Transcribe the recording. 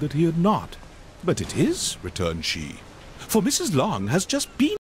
that he had not. But it is, returned she, for Mrs. Long has just been